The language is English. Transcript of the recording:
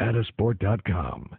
Attasport.com